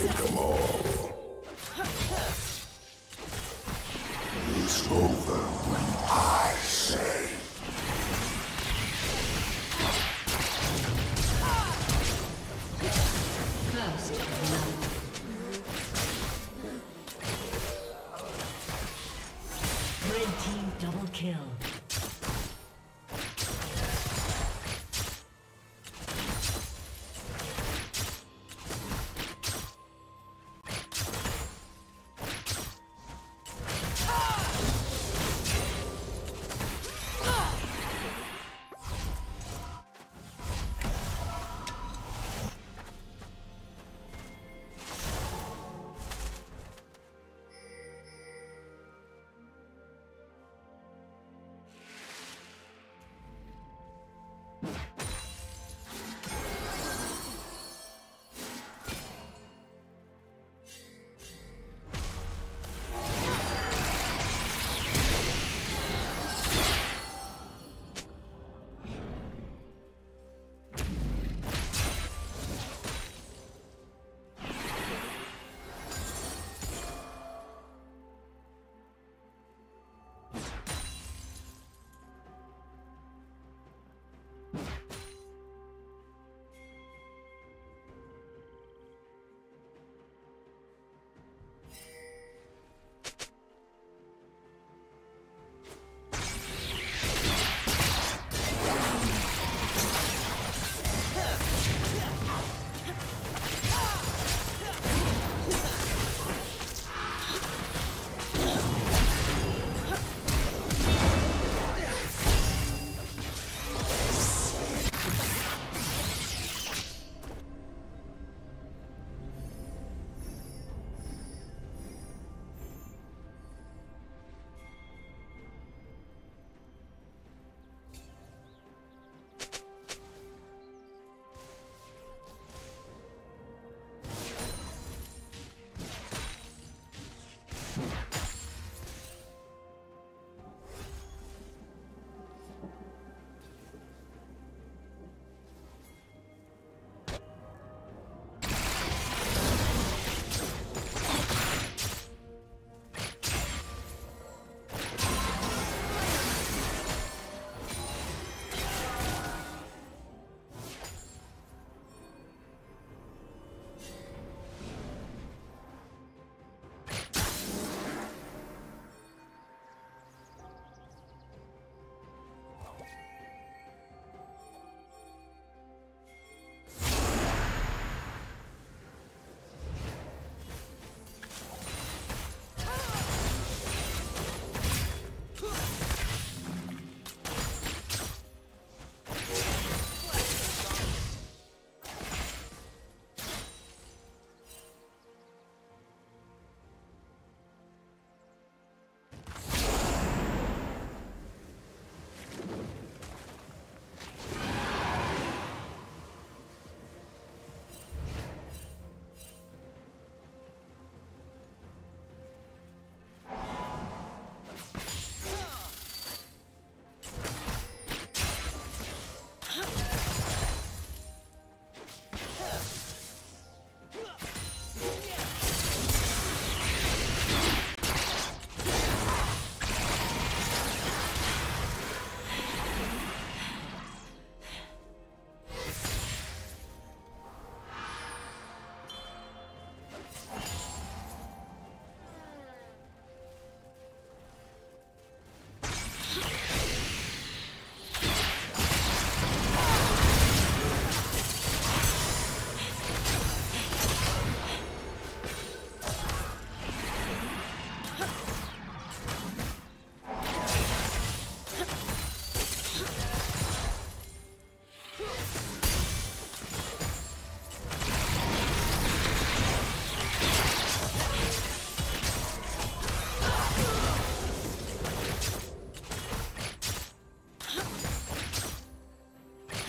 defeat them all. It's over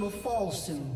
will fall soon.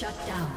Shut down.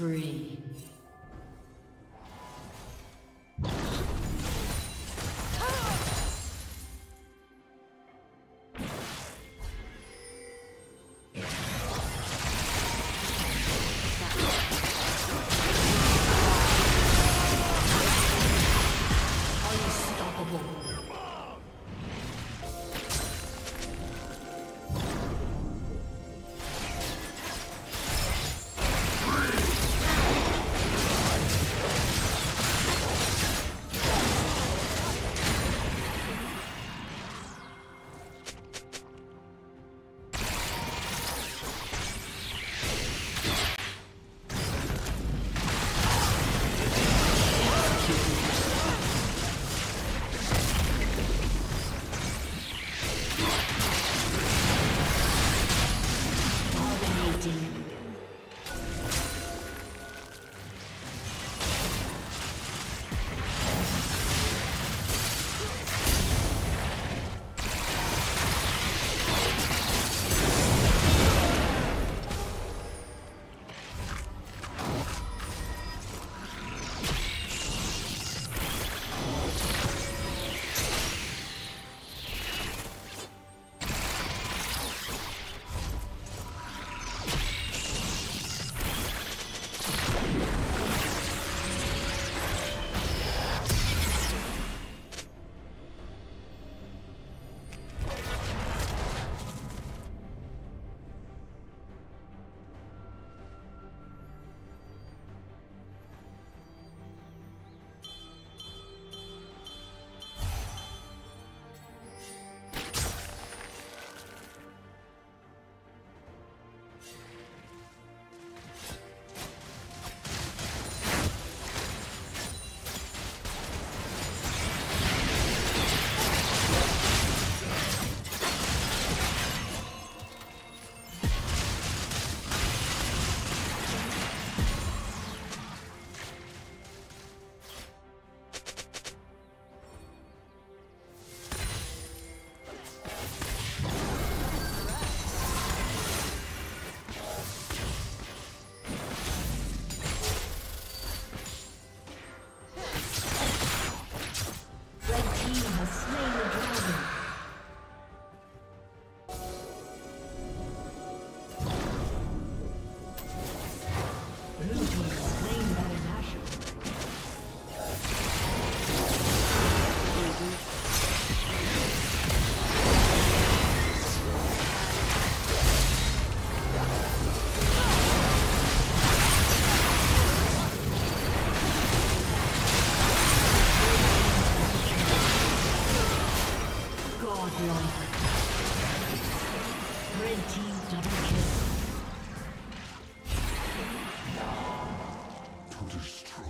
Spree. blood. Red team double kill. Destroy.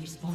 Inhibitor